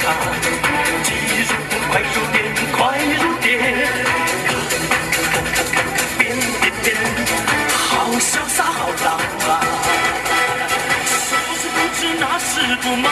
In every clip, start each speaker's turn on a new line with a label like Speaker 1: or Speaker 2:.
Speaker 1: 看急如风快如电快如电看变变变好潇洒好浪漫说是不知那是不满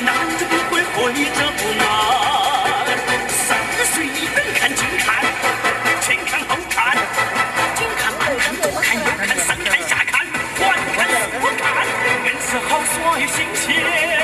Speaker 1: 男人不会回忆不不满山随意等看近看前看后看紧看后看左看右看上看下看环看复看硬是好耍又新鲜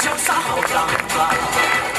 Speaker 1: 潇洒好张狂。